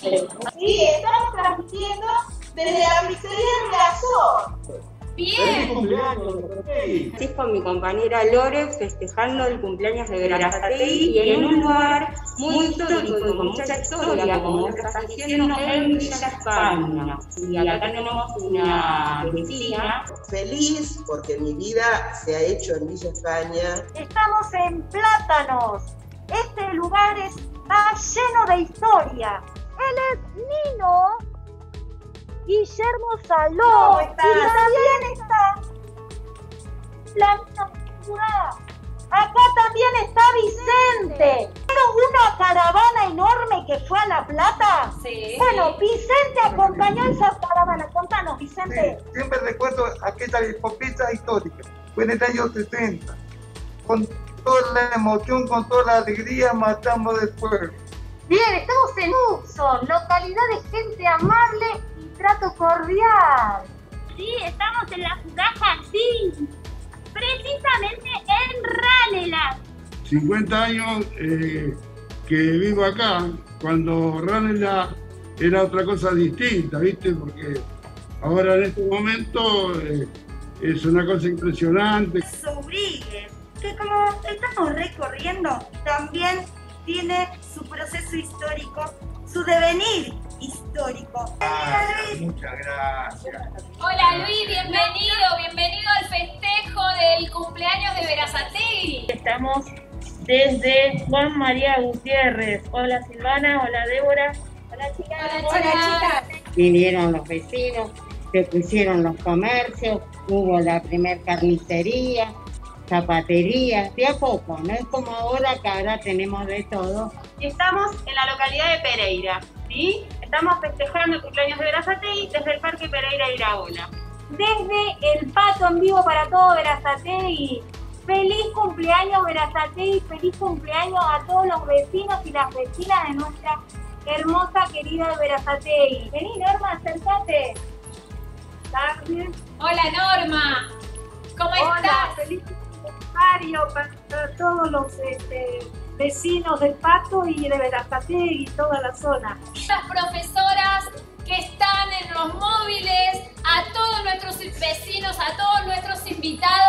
Sí, estamos transmitiendo desde la pizzería Mirazón. Bien. Estoy con mi compañera Lore festejando el cumpleaños de Verazatei y en un lugar muy histórico y con mucha historia, como estás diciendo, en Villa España. Y acá tenemos una vecina. Feliz porque mi vida se ha hecho en Villa España. Estamos en Plátanos. Este lugar está lleno de historia. Él es Nino Guillermo Saló. Y también está la misma. Acá también está Vicente. ¿Vieron una caravana enorme que fue a La Plata? Sí. Bueno, Vicente acompañó esa caravana. Contanos, Vicente. Sí, siempre recuerdo aquella epopita histórica. Fue en el año 60. Con toda la emoción, con toda la alegría, matamos del pueblo. Bien, estamos en Hudson, localidad de gente amable y trato cordial. Sí, estamos en la ciudad Jardín, precisamente en Ranelagh. 50 años eh, que vivo acá, cuando Ranela era otra cosa distinta, ¿viste? Porque ahora en este momento eh, es una cosa impresionante. Sobrigues, que como estamos recorriendo, también tiene su proceso histórico, su devenir histórico. Muchas gracias. Hola Luis, bienvenido, bienvenido al festejo del cumpleaños de Verazategui. Estamos desde Juan María Gutiérrez. Hola Silvana, hola Débora. Hola chicas. Vinieron los vecinos, se pusieron los comercios, hubo la primer carnicería, zapatería, de a poco, no es como ahora que ahora tenemos de todo. Estamos en la localidad de Pereira, ¿sí? Estamos festejando el cumpleaños de Verazategui desde el Parque Pereira Iraola. Desde el pato en vivo para todo Verazategui. Feliz cumpleaños Verazategui, feliz cumpleaños a todos los vecinos y las vecinas de nuestra hermosa querida Verazategui. Vení Norma, acércate. Hola Norma, ¿cómo Hola, estás? feliz para todos los este, vecinos del Pato y de Verazategui toda la zona. Las profesoras que están en los móviles, a todos nuestros vecinos, a todos nuestros invitados.